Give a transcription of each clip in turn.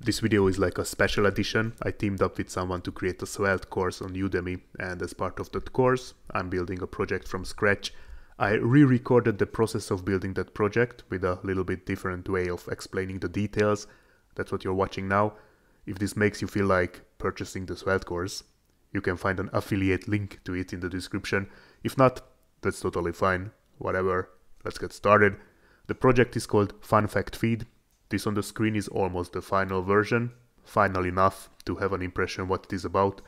This video is like a special edition. I teamed up with someone to create a Svelte course on Udemy and as part of that course, I'm building a project from scratch. I re-recorded the process of building that project with a little bit different way of explaining the details. That's what you're watching now. If this makes you feel like purchasing the Svelte course, you can find an affiliate link to it in the description. If not, that's totally fine. Whatever. Let's get started. The project is called Fun Fact Feed this on the screen is almost the final version, final enough to have an impression what it is about.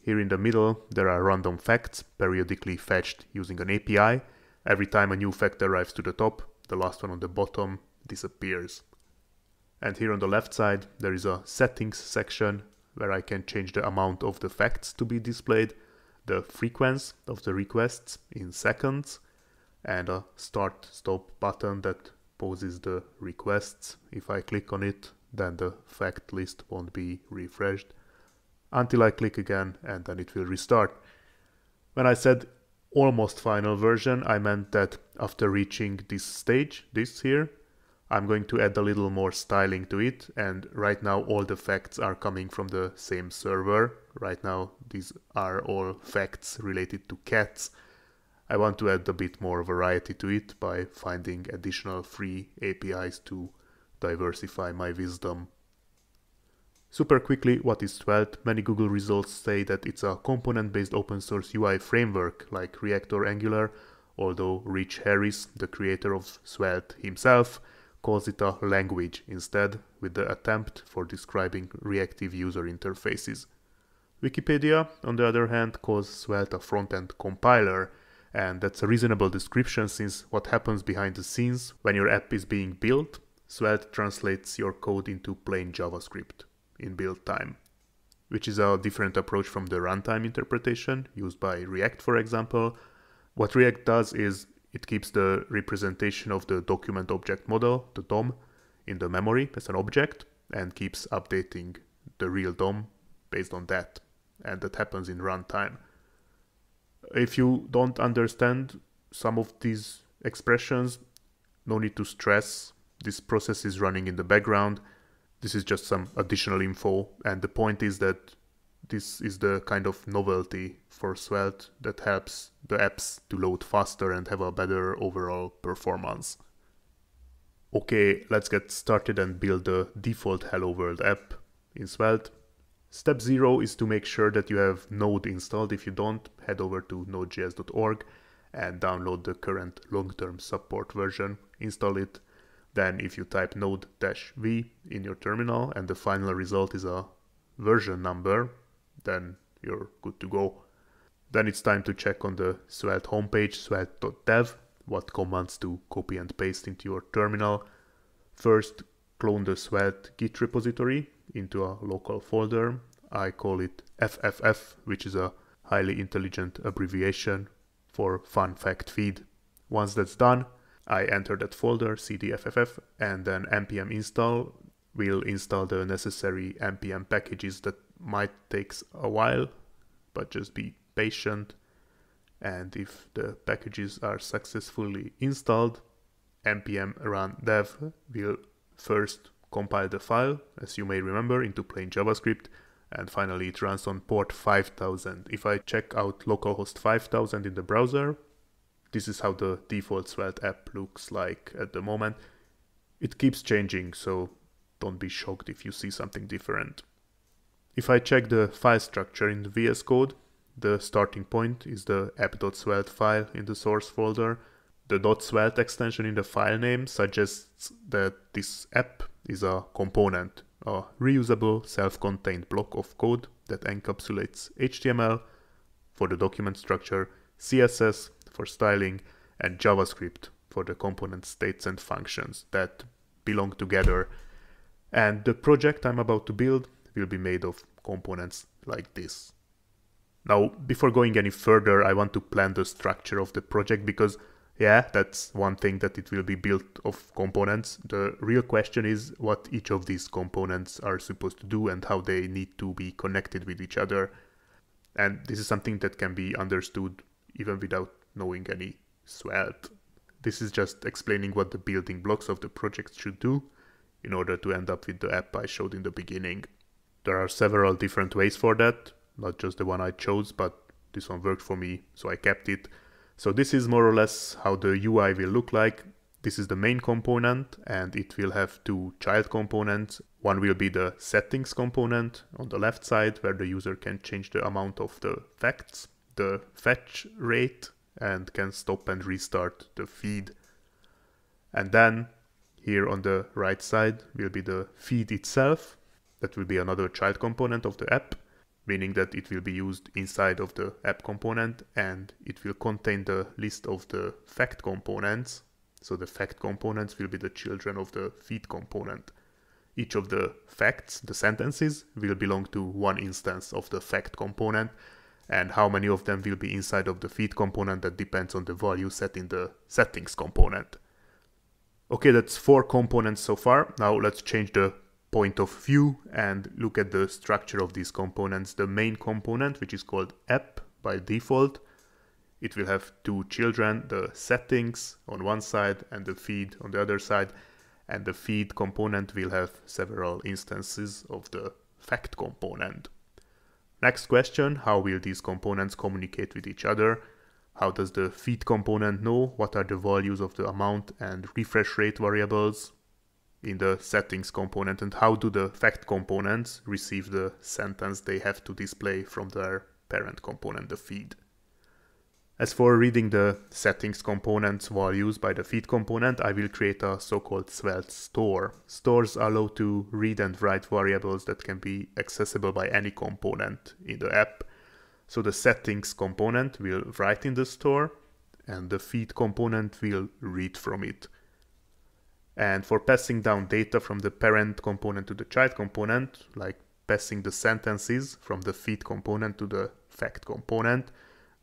Here in the middle there are random facts periodically fetched using an API. Every time a new fact arrives to the top, the last one on the bottom disappears. And here on the left side there is a settings section where I can change the amount of the facts to be displayed, the frequency of the requests in seconds, and a start stop button that poses the requests. If I click on it, then the fact list won't be refreshed until I click again and then it will restart. When I said almost final version, I meant that after reaching this stage, this here, I'm going to add a little more styling to it and right now all the facts are coming from the same server. Right now these are all facts related to cats I want to add a bit more variety to it by finding additional free APIs to diversify my wisdom. Super quickly, what is Svelte? Many Google results say that it's a component-based open source UI framework like React or Angular, although Rich Harris, the creator of Svelte himself, calls it a language instead, with the attempt for describing reactive user interfaces. Wikipedia, on the other hand, calls Svelte a front-end compiler, and that's a reasonable description since what happens behind the scenes when your app is being built, Svelte translates your code into plain JavaScript in build time, which is a different approach from the runtime interpretation used by React, for example. What React does is it keeps the representation of the document object model, the DOM, in the memory as an object and keeps updating the real DOM based on that. And that happens in runtime if you don't understand some of these expressions, no need to stress. This process is running in the background. This is just some additional info. And the point is that this is the kind of novelty for Svelte that helps the apps to load faster and have a better overall performance. Okay, let's get started and build the default Hello World app in Svelte. Step zero is to make sure that you have Node installed. If you don't, head over to nodejs.org and download the current long-term support version, install it. Then if you type node-v in your terminal and the final result is a version number, then you're good to go. Then it's time to check on the Svelte homepage, svelte.dev, what commands to copy and paste into your terminal. First, clone the Svelte Git repository into a local folder. I call it FFF, which is a highly intelligent abbreviation for fun fact feed. Once that's done, I enter that folder, cdfff, and then npm install will install the necessary npm packages that might takes a while, but just be patient. And if the packages are successfully installed, npm run dev will first compile the file, as you may remember, into plain JavaScript, and finally it runs on port 5000. If I check out localhost 5000 in the browser, this is how the default Svelte app looks like at the moment. It keeps changing, so don't be shocked if you see something different. If I check the file structure in the VS Code, the starting point is the app.svelte file in the source folder. The .svelte extension in the file name suggests that this app is a component, a reusable self-contained block of code that encapsulates HTML for the document structure, CSS for styling, and JavaScript for the component states and functions that belong together. And the project I'm about to build will be made of components like this. Now, before going any further, I want to plan the structure of the project because yeah, that's one thing that it will be built of components. The real question is what each of these components are supposed to do and how they need to be connected with each other. And this is something that can be understood even without knowing any Svelte. This is just explaining what the building blocks of the project should do. in order to end up with the app I showed in the beginning. There are several different ways for that, not just the one I chose, but this one worked for me, so I kept it. So this is more or less how the UI will look like. This is the main component and it will have two child components. One will be the settings component on the left side where the user can change the amount of the facts, the fetch rate and can stop and restart the feed. And then here on the right side will be the feed itself. That will be another child component of the app, meaning that it will be used inside of the app component and it will contain the list of the fact components so the fact components will be the children of the feed component. Each of the facts, the sentences, will belong to one instance of the fact component, and how many of them will be inside of the feed component that depends on the value set in the settings component. Okay, that's four components so far. Now let's change the point of view and look at the structure of these components. The main component, which is called app by default, it will have two children, the settings on one side and the feed on the other side. And the feed component will have several instances of the fact component. Next question, how will these components communicate with each other? How does the feed component know what are the values of the amount and refresh rate variables in the settings component and how do the fact components receive the sentence they have to display from their parent component, the feed. As for reading the settings component's values by the feed component, I will create a so-called Svelte store. Stores allow to read and write variables that can be accessible by any component in the app. So the settings component will write in the store and the feed component will read from it. And for passing down data from the parent component to the child component, like passing the sentences from the feed component to the fact component,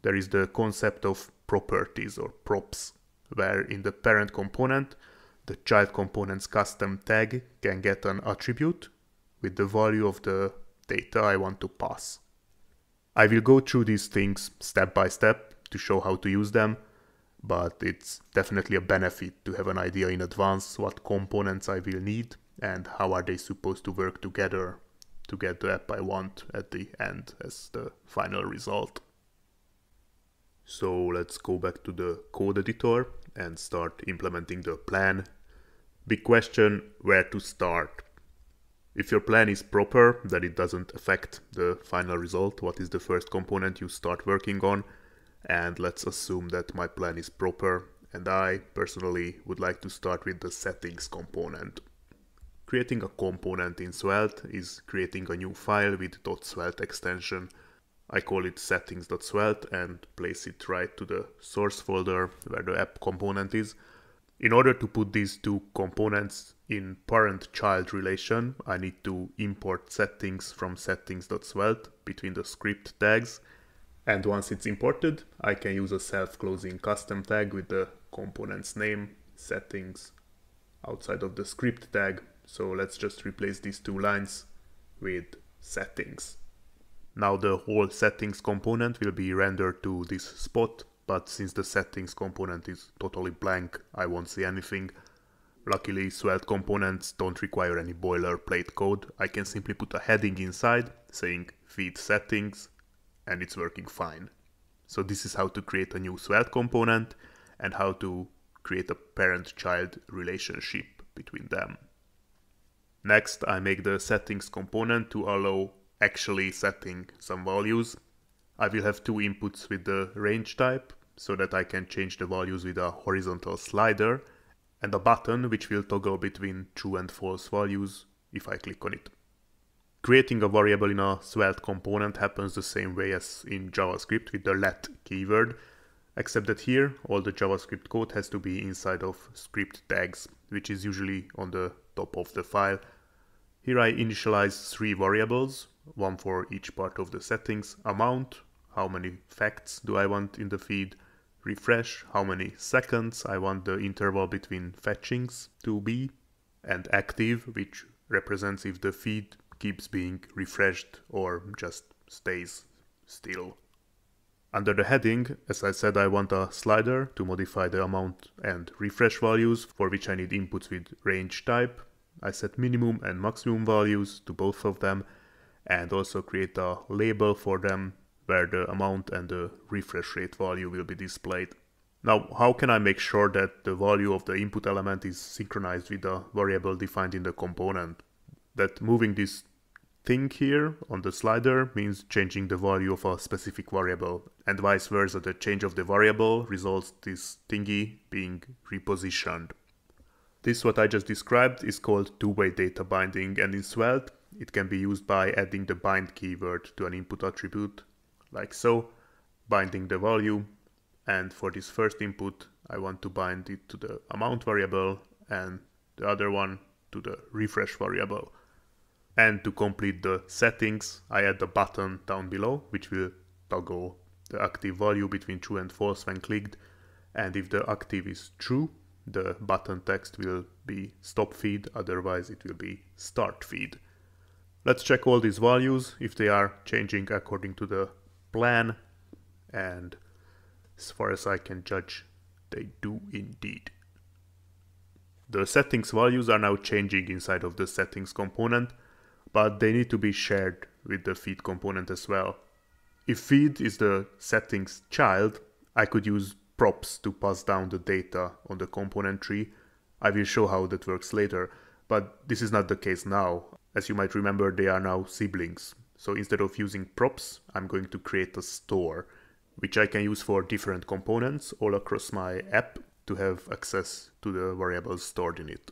there is the concept of properties or props, where in the parent component, the child component's custom tag can get an attribute with the value of the data I want to pass. I will go through these things step by step to show how to use them, but it's definitely a benefit to have an idea in advance what components I will need and how are they supposed to work together to get the app I want at the end as the final result. So let's go back to the code editor and start implementing the plan. Big question, where to start? If your plan is proper, that it doesn't affect the final result, what is the first component you start working on. And let's assume that my plan is proper, and I personally would like to start with the settings component. Creating a component in Svelte is creating a new file with .svelte extension I call it settings.svelte and place it right to the source folder where the app component is. In order to put these two components in parent-child relation, I need to import settings from settings.svelte between the script tags. And once it's imported, I can use a self-closing custom tag with the component's name, settings, outside of the script tag. So let's just replace these two lines with settings. Now the whole settings component will be rendered to this spot, but since the settings component is totally blank, I won't see anything. Luckily, Svelte components don't require any boilerplate code. I can simply put a heading inside saying feed settings and it's working fine. So this is how to create a new Svelte component and how to create a parent-child relationship between them. Next, I make the settings component to allow actually setting some values. I will have two inputs with the range type so that I can change the values with a horizontal slider and a button which will toggle between true and false values if I click on it. Creating a variable in a Svelte component happens the same way as in JavaScript with the let keyword, except that here all the JavaScript code has to be inside of script tags, which is usually on the top of the file. Here I initialize three variables, one for each part of the settings, amount, how many facts do I want in the feed, refresh, how many seconds I want the interval between fetchings to be, and active, which represents if the feed keeps being refreshed or just stays still. Under the heading, as I said, I want a slider to modify the amount and refresh values for which I need inputs with range type I set minimum and maximum values to both of them and also create a label for them where the amount and the refresh rate value will be displayed. Now, how can I make sure that the value of the input element is synchronized with the variable defined in the component? That moving this thing here on the slider means changing the value of a specific variable and vice versa the change of the variable results this thingy being repositioned. This what I just described is called two-way data binding and in Svelte it can be used by adding the bind keyword to an input attribute like so, binding the value and for this first input I want to bind it to the amount variable and the other one to the refresh variable. And to complete the settings, I add the button down below, which will toggle the active value between true and false when clicked. And if the active is true, the button text will be stop feed, otherwise it will be start feed. Let's check all these values if they are changing according to the plan. And as far as I can judge, they do indeed. The settings values are now changing inside of the settings component but they need to be shared with the feed component as well. If feed is the settings child, I could use props to pass down the data on the component tree. I will show how that works later, but this is not the case now. As you might remember, they are now siblings. So instead of using props, I'm going to create a store, which I can use for different components all across my app to have access to the variables stored in it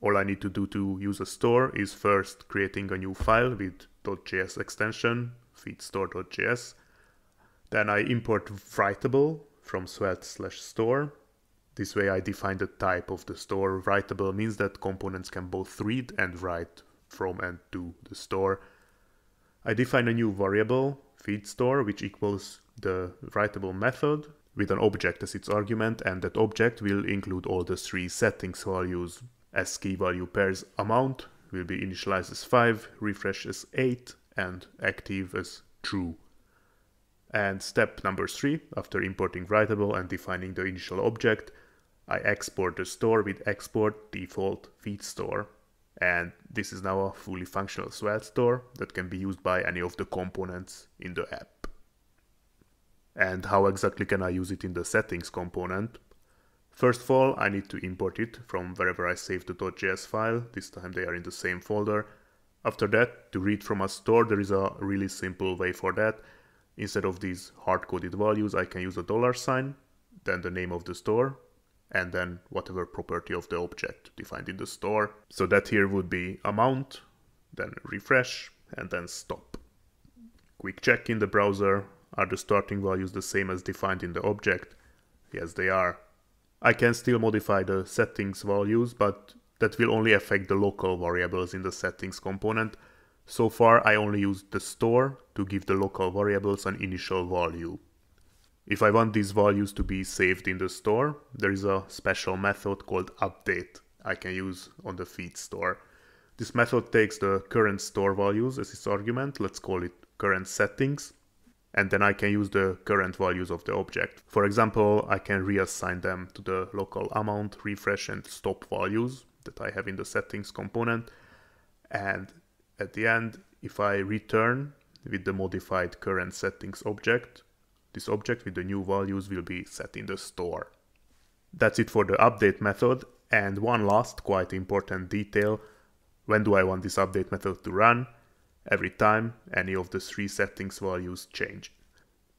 all I need to do to use a store is first creating a new file with .js extension, feedstore.js. Then I import writable from svelte slash store. This way I define the type of the store. Writable means that components can both read and write from and to the store. I define a new variable, feedstore, which equals the writable method with an object as its argument and that object will include all the three settings values as key value pairs amount will be initialized as 5, refresh as 8, and active as true. And step number 3, after importing writable and defining the initial object, I export the store with export default feed store. And this is now a fully functional Svelte store that can be used by any of the components in the app. And how exactly can I use it in the settings component? First of all, I need to import it from wherever I saved the .js file. This time they are in the same folder. After that, to read from a store, there is a really simple way for that. Instead of these hard-coded values, I can use a dollar sign, then the name of the store, and then whatever property of the object defined in the store. So that here would be amount, then refresh, and then stop. Quick check in the browser. Are the starting values the same as defined in the object? Yes, they are. I can still modify the settings values, but that will only affect the local variables in the settings component. So far, I only used the store to give the local variables an initial value. If I want these values to be saved in the store, there is a special method called update I can use on the feed store. This method takes the current store values as its argument, let's call it current settings, and then I can use the current values of the object. For example, I can reassign them to the local amount, refresh and stop values that I have in the settings component. And at the end, if I return with the modified current settings object, this object with the new values will be set in the store. That's it for the update method. And one last quite important detail, when do I want this update method to run? Every time any of the three settings values change.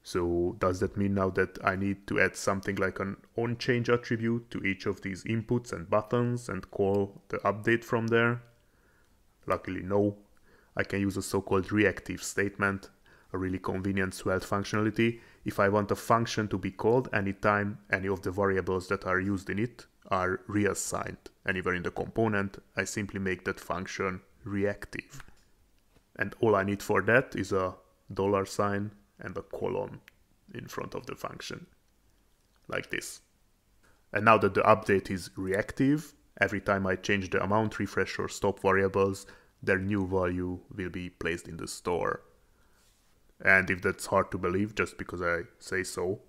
So does that mean now that I need to add something like an onChange attribute to each of these inputs and buttons and call the update from there? Luckily no. I can use a so-called reactive statement, a really convenient Svelte functionality, if I want a function to be called anytime any of the variables that are used in it are reassigned anywhere in the component, I simply make that function reactive and all I need for that is a dollar sign and a colon in front of the function, like this. And now that the update is reactive, every time I change the amount, refresh or stop variables, their new value will be placed in the store. And if that's hard to believe just because I say so,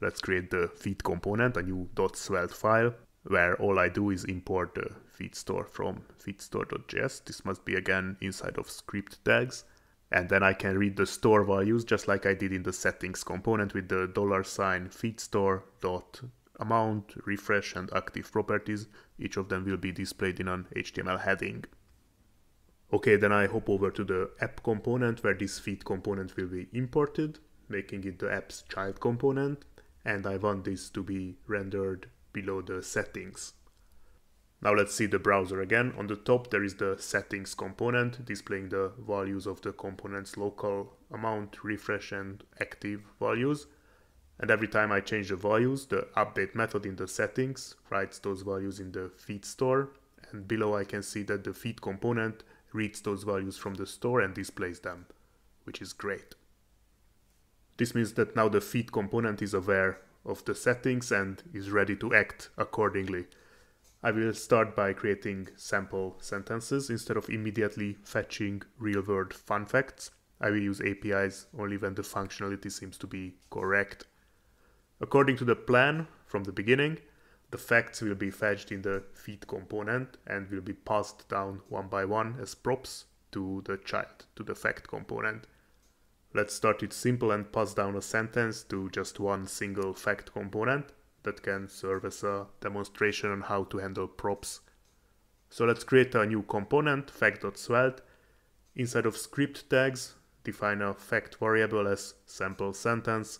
let's create the feed component, a new .svelte file. Where all I do is import the feed store from feedstore.js. This must be again inside of script tags. And then I can read the store values just like I did in the settings component with the dollar sign feed store dot amount, refresh and active properties. Each of them will be displayed in an HTML heading. Okay, then I hop over to the app component where this feed component will be imported, making it the app's child component. And I want this to be rendered below the settings. Now let's see the browser again. On the top there is the settings component displaying the values of the component's local amount, refresh and active values. And every time I change the values, the update method in the settings writes those values in the feed store. And below I can see that the feed component reads those values from the store and displays them, which is great. This means that now the feed component is aware of the settings and is ready to act accordingly. I will start by creating sample sentences instead of immediately fetching real-world fun facts. I will use APIs only when the functionality seems to be correct. According to the plan from the beginning, the facts will be fetched in the feed component and will be passed down one by one as props to the child, to the fact component. Let's start it simple and pass down a sentence to just one single fact component that can serve as a demonstration on how to handle props. So let's create a new component, fact.svelte. Inside of script tags, define a fact variable as sample sentence.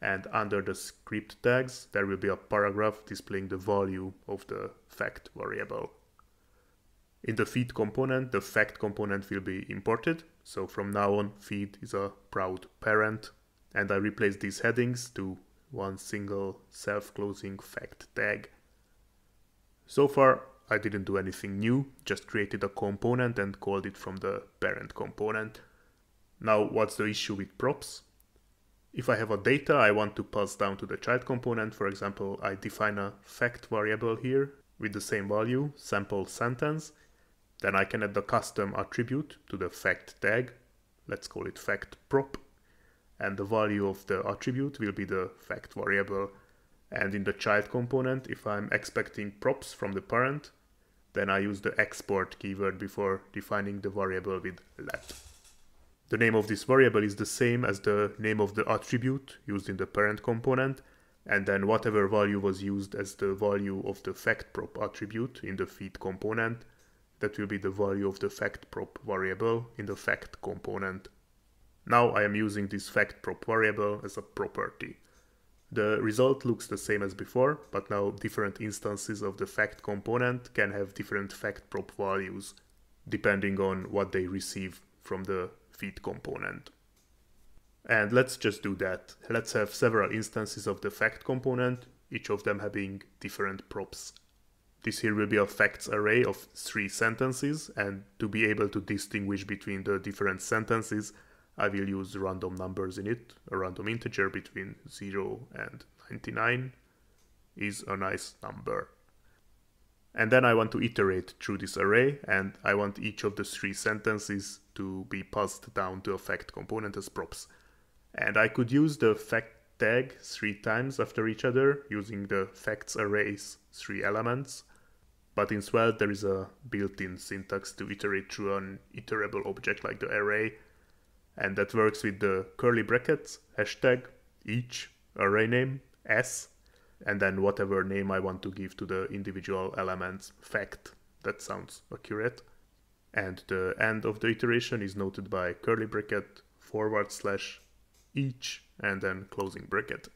And under the script tags, there will be a paragraph displaying the value of the fact variable. In the feed component, the fact component will be imported. So from now on, feed is a proud parent. And I replace these headings to one single self-closing fact tag. So far, I didn't do anything new, just created a component and called it from the parent component. Now, what's the issue with props? If I have a data I want to pass down to the child component, for example, I define a fact variable here with the same value, sample sentence, then I can add the custom attribute to the fact tag. Let's call it fact prop. And the value of the attribute will be the fact variable. And in the child component, if I'm expecting props from the parent, then I use the export keyword before defining the variable with let. The name of this variable is the same as the name of the attribute used in the parent component, and then whatever value was used as the value of the fact prop attribute in the feed component that will be the value of the fact prop variable in the fact component. Now I am using this fact prop variable as a property. The result looks the same as before, but now different instances of the fact component can have different fact prop values, depending on what they receive from the feed component. And let's just do that. Let's have several instances of the fact component, each of them having different props. This here will be a facts array of three sentences, and to be able to distinguish between the different sentences, I will use random numbers in it. A random integer between 0 and 99 is a nice number. And then I want to iterate through this array, and I want each of the three sentences to be passed down to a fact component as props. And I could use the fact tag three times after each other using the facts array's three elements but in Svelte, there is a built-in syntax to iterate through an iterable object like the array, and that works with the curly brackets, hashtag, each, array name, s, and then whatever name I want to give to the individual elements, fact. That sounds accurate. And the end of the iteration is noted by curly bracket, forward slash, each, and then closing bracket.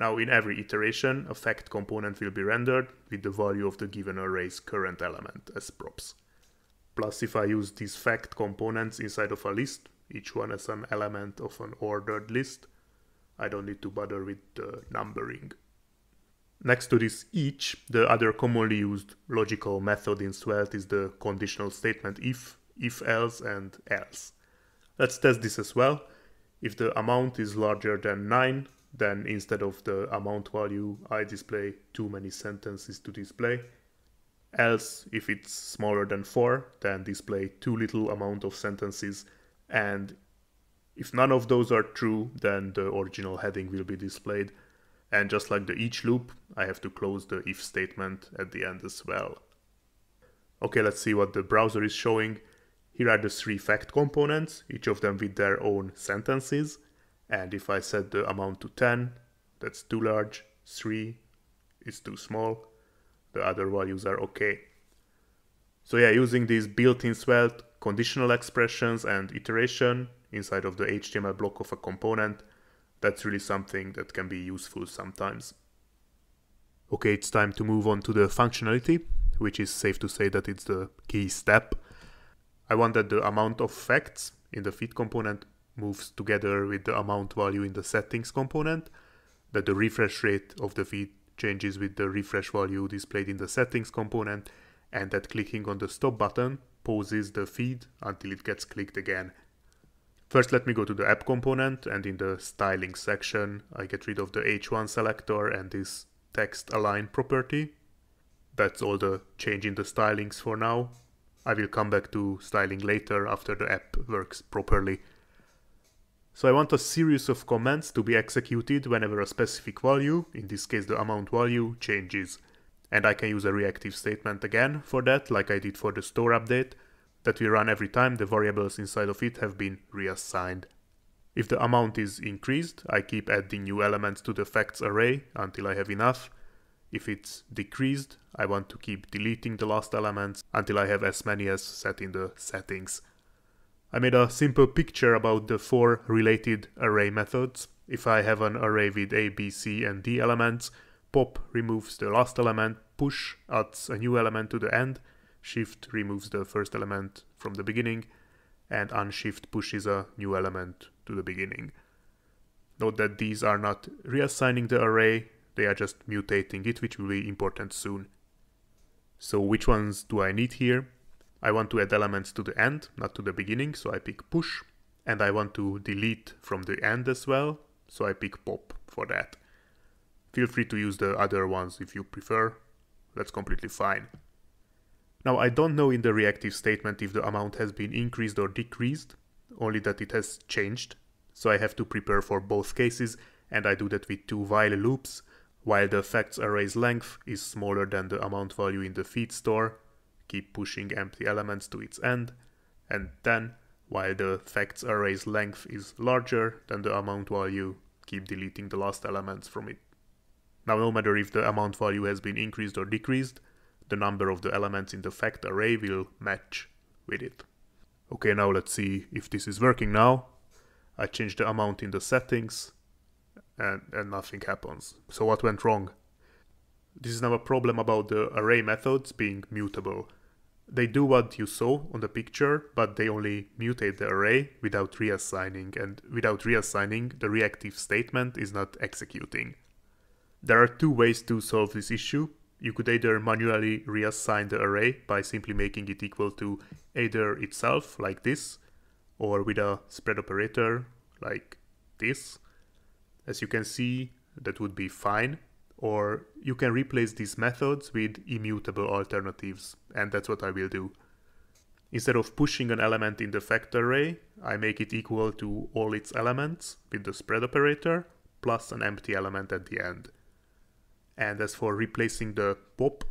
Now in every iteration, a fact component will be rendered with the value of the given array's current element as props. Plus if I use these fact components inside of a list, each one as an element of an ordered list, I don't need to bother with the numbering. Next to this each, the other commonly used logical method in Svelte is the conditional statement if, if else, and else. Let's test this as well. If the amount is larger than 9, then instead of the amount value, I display too many sentences to display. Else, if it's smaller than 4, then display too little amount of sentences. And if none of those are true, then the original heading will be displayed. And just like the each loop, I have to close the if statement at the end as well. Okay, let's see what the browser is showing. Here are the three fact components, each of them with their own sentences. And if I set the amount to 10, that's too large, 3 is too small, the other values are okay. So yeah, using these built-in Svelte conditional expressions and iteration inside of the HTML block of a component, that's really something that can be useful sometimes. Okay, it's time to move on to the functionality, which is safe to say that it's the key step. I want that the amount of facts in the feed component moves together with the amount value in the settings component, that the refresh rate of the feed changes with the refresh value displayed in the settings component, and that clicking on the stop button pauses the feed until it gets clicked again. First let me go to the app component and in the styling section I get rid of the h1 selector and this text align property. That's all the change in the stylings for now. I will come back to styling later after the app works properly. So I want a series of commands to be executed whenever a specific value, in this case the amount value, changes. And I can use a reactive statement again for that, like I did for the store update, that we run every time the variables inside of it have been reassigned. If the amount is increased, I keep adding new elements to the facts array until I have enough. If it's decreased, I want to keep deleting the last elements until I have as many as set in the settings. I made a simple picture about the four related array methods. If I have an array with A, B, C and D elements, Pop removes the last element, push adds a new element to the end, shift removes the first element from the beginning, and unshift pushes a new element to the beginning. Note that these are not reassigning the array, they are just mutating it, which will be important soon. So which ones do I need here? I want to add elements to the end, not to the beginning, so I pick push. And I want to delete from the end as well, so I pick pop for that. Feel free to use the other ones if you prefer. That's completely fine. Now I don't know in the reactive statement if the amount has been increased or decreased, only that it has changed. So I have to prepare for both cases and I do that with two while loops. While the effects array's length is smaller than the amount value in the feed store, keep pushing empty elements to its end. And then, while the facts array's length is larger than the amount value, keep deleting the last elements from it. Now no matter if the amount value has been increased or decreased, the number of the elements in the fact array will match with it. Okay, now let's see if this is working now. I change the amount in the settings and, and nothing happens. So what went wrong? This is now a problem about the array methods being mutable. They do what you saw on the picture, but they only mutate the array without reassigning, and without reassigning, the reactive statement is not executing. There are two ways to solve this issue. You could either manually reassign the array by simply making it equal to either itself, like this, or with a spread operator, like this. As you can see, that would be fine. Or you can replace these methods with immutable alternatives, and that's what I will do. Instead of pushing an element in the fact array, I make it equal to all its elements with the spread operator, plus an empty element at the end. And as for replacing the pop,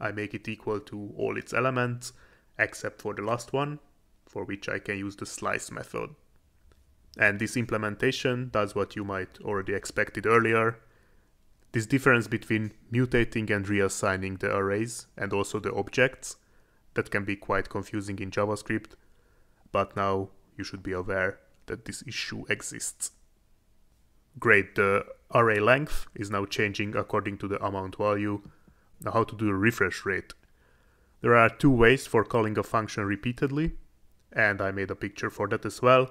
I make it equal to all its elements, except for the last one, for which I can use the slice method. And this implementation does what you might already expected earlier. This difference between mutating and reassigning the arrays and also the objects, that can be quite confusing in JavaScript, but now you should be aware that this issue exists. Great, the array length is now changing according to the amount value. Now how to do a refresh rate. There are two ways for calling a function repeatedly, and I made a picture for that as well.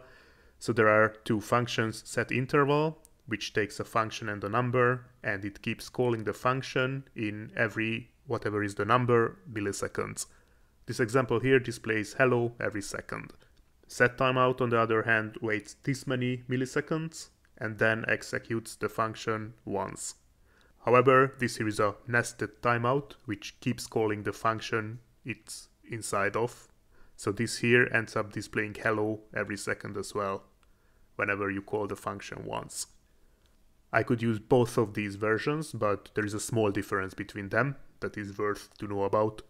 So there are two functions, set interval, which takes a function and a number, and it keeps calling the function in every whatever is the number milliseconds. This example here displays hello every second. Set timeout on the other hand waits this many milliseconds and then executes the function once. However, this here is a nested timeout, which keeps calling the function it's inside of. So this here ends up displaying hello every second as well, whenever you call the function once. I could use both of these versions, but there is a small difference between them that is worth to know about.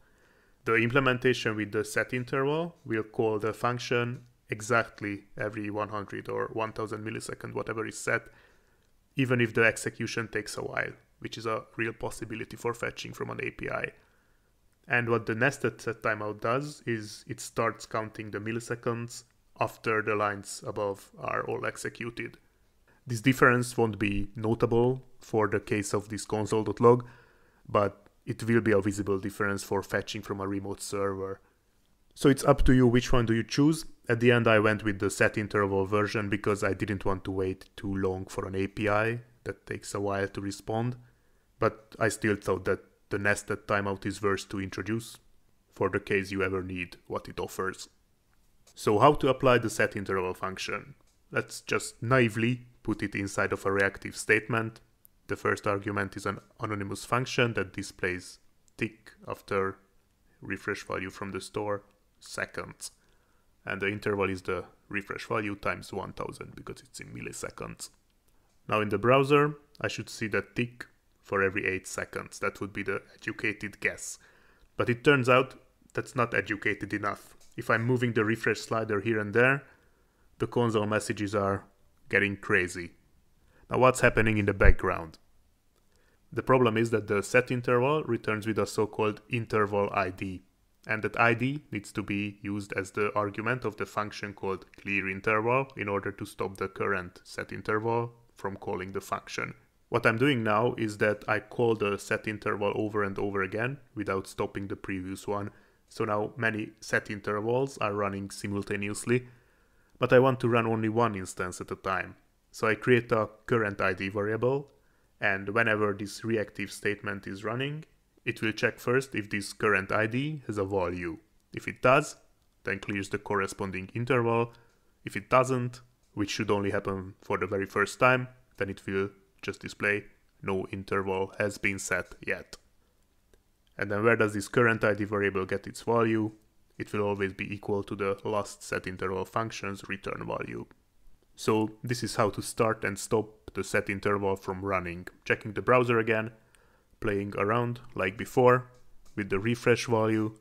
The implementation with the set interval will call the function exactly every 100 or 1000 millisecond, whatever is set, even if the execution takes a while, which is a real possibility for fetching from an API. And what the nested set timeout does is it starts counting the milliseconds after the lines above are all executed. This difference won't be notable for the case of this console.log, but it will be a visible difference for fetching from a remote server. So it's up to you which one do you choose. At the end I went with the set interval version because I didn't want to wait too long for an API that takes a while to respond. But I still thought that the nested timeout is worth to introduce for the case you ever need what it offers. So how to apply the set interval function? Let's just naively put it inside of a reactive statement. The first argument is an anonymous function that displays tick after refresh value from the store seconds. And the interval is the refresh value times 1000 because it's in milliseconds. Now in the browser, I should see that tick for every 8 seconds. That would be the educated guess. But it turns out that's not educated enough. If I'm moving the refresh slider here and there, the console messages are getting crazy. Now what's happening in the background? The problem is that the set interval returns with a so-called interval ID. And that ID needs to be used as the argument of the function called clear interval in order to stop the current set interval from calling the function. What I'm doing now is that I call the set interval over and over again without stopping the previous one. So now many set intervals are running simultaneously but I want to run only one instance at a time. So I create a current ID variable, and whenever this reactive statement is running, it will check first if this current ID has a value. If it does, then clears the corresponding interval. If it doesn't, which should only happen for the very first time, then it will just display no interval has been set yet. And then where does this current ID variable get its value? It will always be equal to the last set interval function's return value. So this is how to start and stop the set interval from running. Checking the browser again, playing around like before with the refresh value.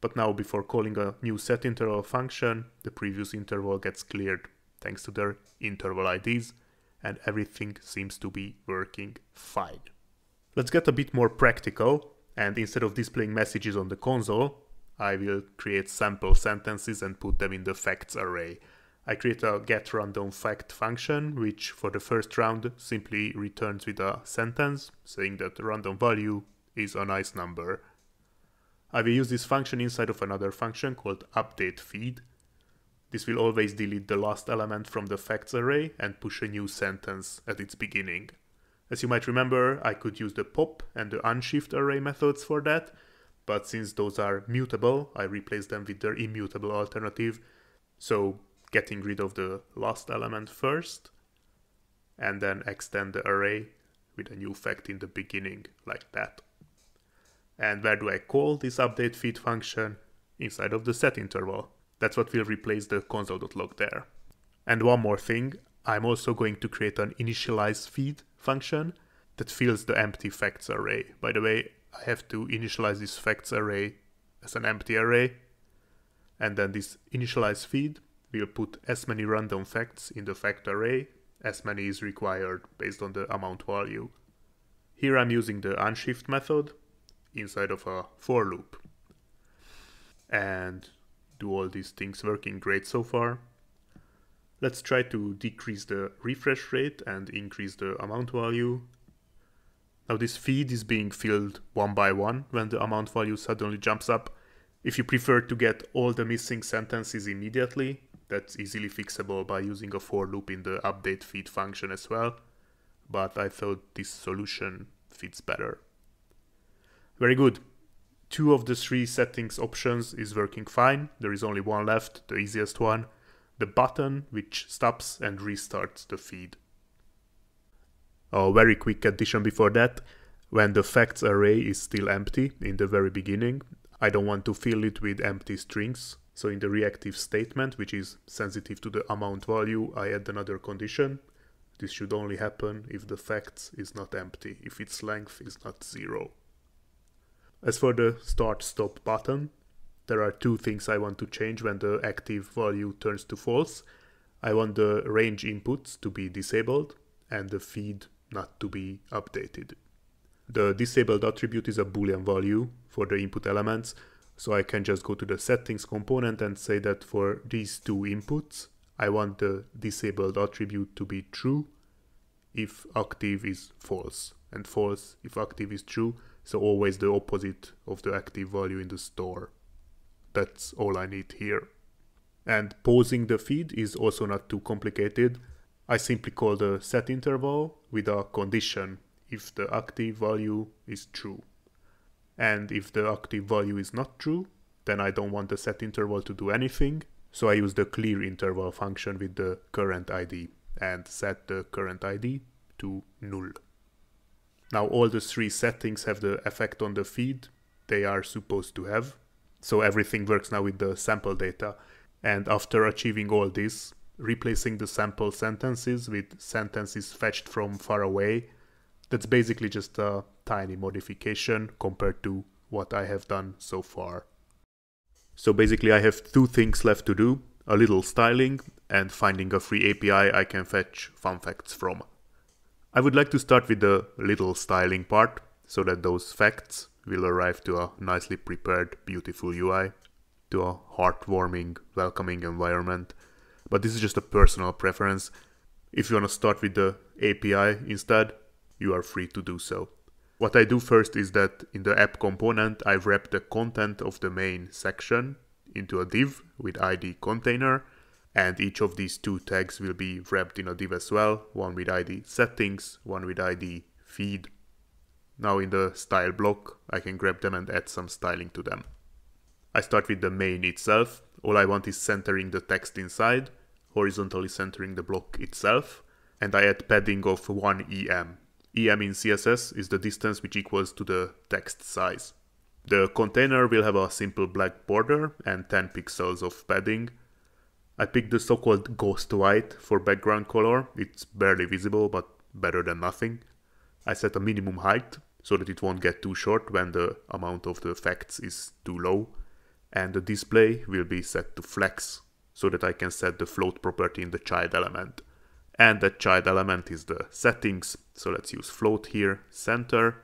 But now before calling a new set interval function, the previous interval gets cleared thanks to their interval IDs and everything seems to be working fine. Let's get a bit more practical and instead of displaying messages on the console, I will create sample sentences and put them in the facts array. I create a get random fact function, which for the first round simply returns with a sentence saying that random value is a nice number. I will use this function inside of another function called update feed. This will always delete the last element from the facts array and push a new sentence at its beginning. As you might remember, I could use the pop and the unshift array methods for that, but since those are mutable, I replace them with their immutable alternative. So getting rid of the last element first, and then extend the array with a new fact in the beginning, like that. And where do I call this update feed function? Inside of the set interval. That's what will replace the console.log there. And one more thing, I'm also going to create an initialize feed function that fills the empty facts array. By the way, I have to initialize this facts array as an empty array. And then this initialize feed will put as many random facts in the fact array as many is required based on the amount value. Here I'm using the unshift method inside of a for loop. And do all these things working great so far. Let's try to decrease the refresh rate and increase the amount value now this feed is being filled one by one when the amount value suddenly jumps up. If you prefer to get all the missing sentences immediately, that's easily fixable by using a for loop in the update feed function as well. But I thought this solution fits better. Very good. Two of the three settings options is working fine. There is only one left, the easiest one. The button which stops and restarts the feed a very quick addition before that. When the facts array is still empty in the very beginning, I don't want to fill it with empty strings. So in the reactive statement, which is sensitive to the amount value, I add another condition This should only happen if the facts is not empty, if its length is not zero. As for the start stop button, there are two things I want to change when the active value turns to false. I want the range inputs to be disabled and the feed not to be updated. The disabled attribute is a boolean value for the input elements, so I can just go to the settings component and say that for these two inputs, I want the disabled attribute to be true if active is false. And false if active is true so always the opposite of the active value in the store. That's all I need here. And pausing the feed is also not too complicated I simply call the set interval with a condition if the active value is true and if the active value is not true then I don't want the set interval to do anything so I use the clear interval function with the current ID and set the current ID to null. Now all the three settings have the effect on the feed they are supposed to have. So everything works now with the sample data. And after achieving all this, replacing the sample sentences with sentences fetched from far away, that's basically just a tiny modification compared to what I have done so far. So basically I have two things left to do, a little styling and finding a free API I can fetch fun facts from. I would like to start with the little styling part, so that those facts will arrive to a nicely prepared, beautiful UI, to a heartwarming, welcoming environment. But this is just a personal preference. If you want to start with the API instead, you are free to do so. What I do first is that in the app component, I wrap the content of the main section into a div with ID container, and each of these two tags will be wrapped in a div as well, one with ID settings, one with ID feed. Now in the style block, I can grab them and add some styling to them. I start with the main itself. All I want is centering the text inside, horizontally centering the block itself, and I add padding of 1 EM em in CSS is the distance which equals to the text size. The container will have a simple black border and 10 pixels of padding. I picked the so-called ghost white for background color, it's barely visible but better than nothing. I set a minimum height so that it won't get too short when the amount of the facts is too low. And the display will be set to flex so that I can set the float property in the child element and that child element is the settings. So let's use float here, center.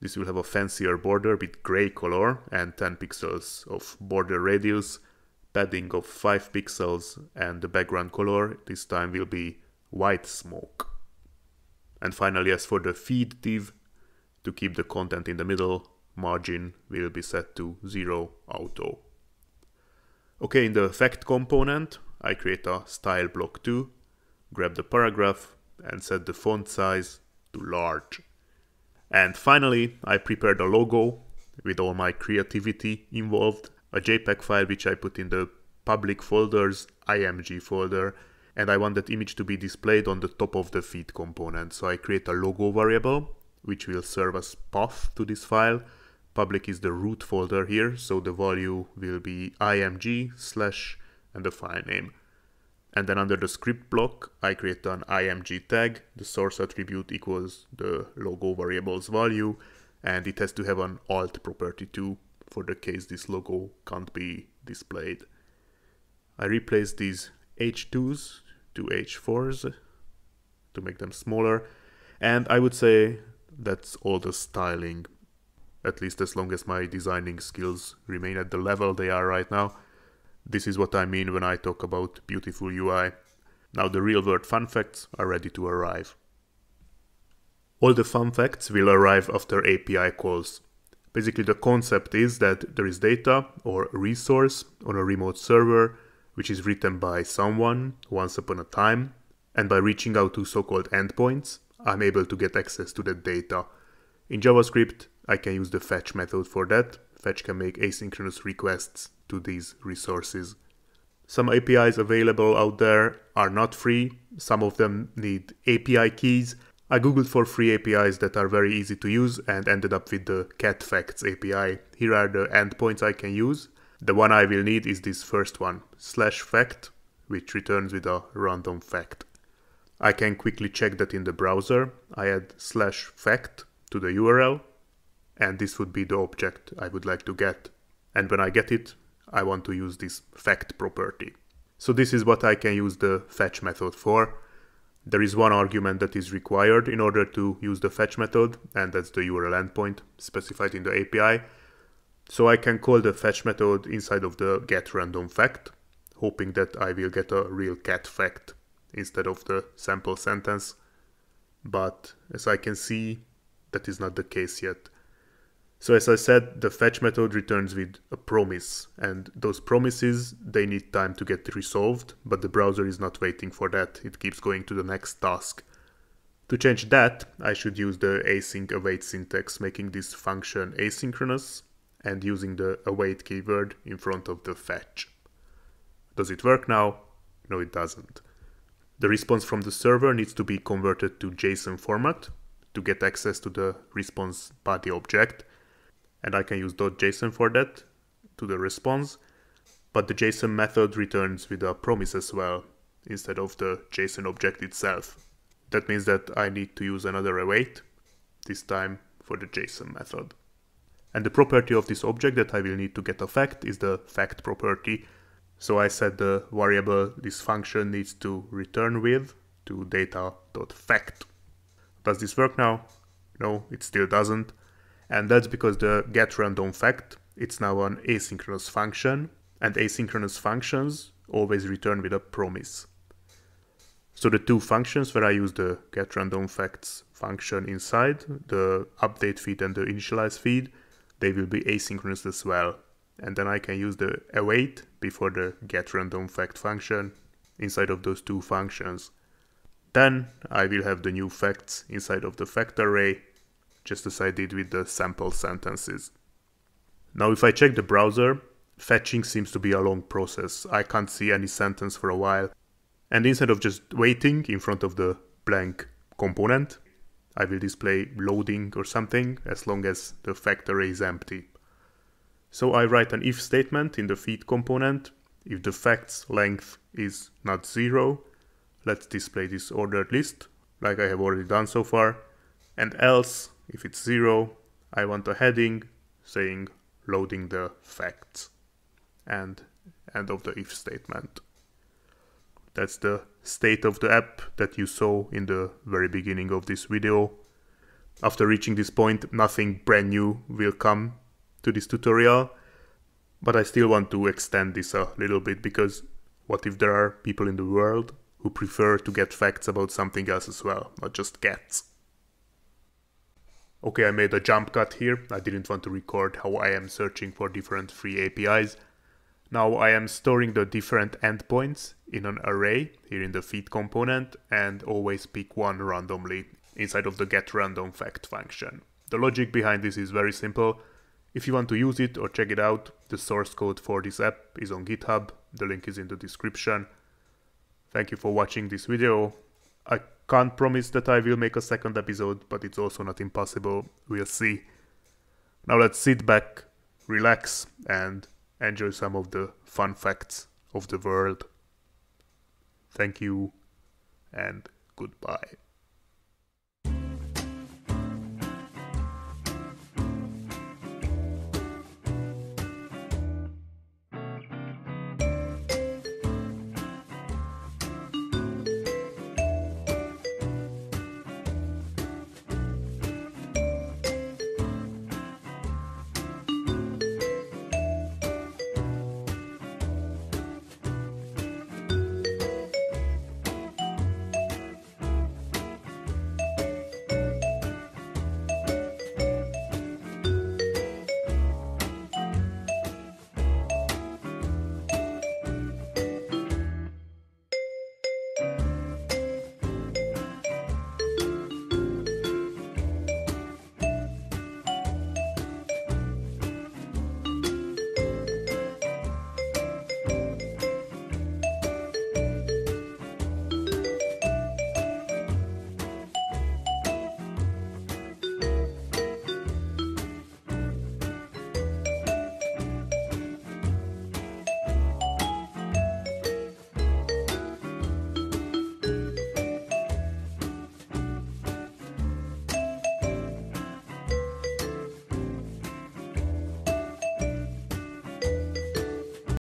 This will have a fancier border with gray color and 10 pixels of border radius, padding of 5 pixels, and the background color this time will be white smoke. And finally, as for the feed div, to keep the content in the middle, margin will be set to 0 auto. Okay, in the effect component, I create a style block 2 grab the paragraph and set the font size to large. And finally, I prepared a logo with all my creativity involved, a JPEG file which I put in the public folders IMG folder, and I want that image to be displayed on the top of the feed component. So I create a logo variable, which will serve as path to this file. Public is the root folder here, so the value will be img slash and the file name. And then under the script block, I create an img tag. The source attribute equals the logo variable's value, and it has to have an alt property too, for the case this logo can't be displayed. I replace these h2s to h4s to make them smaller, and I would say that's all the styling, at least as long as my designing skills remain at the level they are right now. This is what I mean when I talk about beautiful UI. Now the real world fun facts are ready to arrive. All the fun facts will arrive after API calls. Basically the concept is that there is data or resource on a remote server which is written by someone once upon a time and by reaching out to so-called endpoints I'm able to get access to that data. In JavaScript I can use the fetch method for that. Fetch can make asynchronous requests to these resources. Some APIs available out there are not free, some of them need API keys. I googled for free APIs that are very easy to use and ended up with the CatFacts API. Here are the endpoints I can use. The one I will need is this first one, slash fact, which returns with a random fact. I can quickly check that in the browser. I add slash fact to the URL and this would be the object I would like to get. And when I get it, I want to use this fact property. So this is what I can use the fetch method for. There is one argument that is required in order to use the fetch method, and that's the URL endpoint specified in the API. So I can call the fetch method inside of the get random fact, hoping that I will get a real cat fact instead of the sample sentence. But as I can see, that is not the case yet. So as I said, the fetch method returns with a promise, and those promises, they need time to get resolved, but the browser is not waiting for that, it keeps going to the next task. To change that, I should use the async await syntax, making this function asynchronous, and using the await keyword in front of the fetch. Does it work now? No, it doesn't. The response from the server needs to be converted to JSON format to get access to the response body object, and I can use .json for that to the response. But the JSON method returns with a promise as well, instead of the JSON object itself. That means that I need to use another await, this time for the JSON method. And the property of this object that I will need to get a fact is the fact property. So I set the variable this function needs to return with to data.fact. Does this work now? No, it still doesn't and that's because the get random fact it's now an asynchronous function and asynchronous functions always return with a promise. So the two functions where I use the get random facts function inside, the update feed and the initialize feed, they will be asynchronous as well. And then I can use the await before the get random fact function inside of those two functions. Then I will have the new facts inside of the fact array just as I did with the sample sentences. Now if I check the browser, fetching seems to be a long process. I can't see any sentence for a while. And instead of just waiting in front of the blank component, I will display loading or something as long as the fact array is empty. So I write an if statement in the feed component. If the facts length is not zero, let's display this ordered list like I have already done so far. And else if it's zero, I want a heading saying loading the facts and end of the if statement. That's the state of the app that you saw in the very beginning of this video. After reaching this point, nothing brand new will come to this tutorial, but I still want to extend this a little bit because what if there are people in the world who prefer to get facts about something else as well, not just cats? Okay, I made a jump cut here. I didn't want to record how I am searching for different free APIs. Now I am storing the different endpoints in an array here in the feed component and always pick one randomly inside of the get random fact function. The logic behind this is very simple. If you want to use it or check it out, the source code for this app is on GitHub. The link is in the description. Thank you for watching this video. I can't promise that I will make a second episode, but it's also not impossible. We'll see. Now let's sit back, relax, and enjoy some of the fun facts of the world. Thank you, and goodbye.